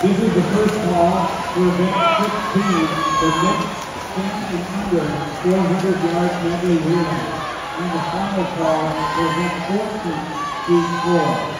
This is the first call for event 16, the next 10 and under 400 yard medley relay. And the final call for event 14, speed 4.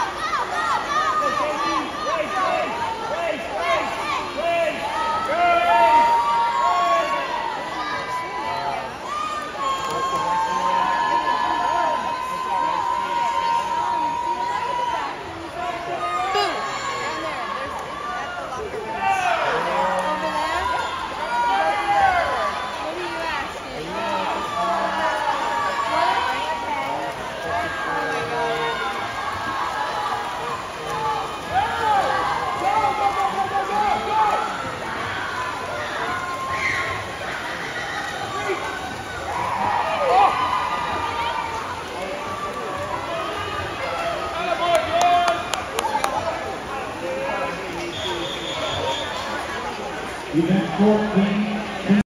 Event 14,